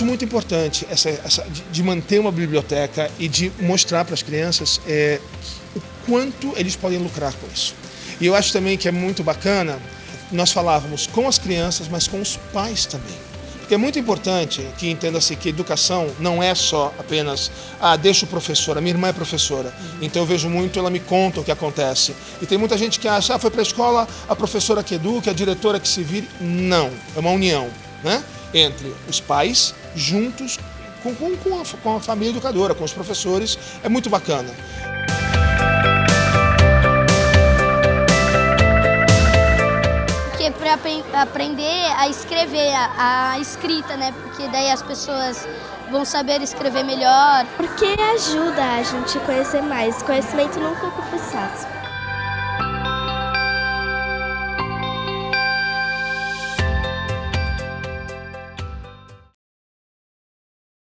acho muito importante essa, essa de, manter uma biblioteca e de mostrar para as crianças é, o quanto eles podem lucrar com isso. E eu acho também que é muito bacana, nós falávamos com as crianças, mas com os pais também. Porque é muito importante que entenda-se que educação não é só apenas, ah, deixa o professor, a minha irmã é professora, uhum. então eu vejo muito, ela me conta o que acontece. E tem muita gente que acha, ah, foi para a escola, a professora que educa, a diretora que se vire. Não, é uma união, né? Entre os pais, juntos com, com, com, a, com a família educadora, com os professores, é muito bacana. para aprender a escrever, a, a, escrita, né? Porque daí as pessoas vão saber escrever melhor. Porque ajuda a gente a conhecer mais. Conhecimento nunca ocupa espaço.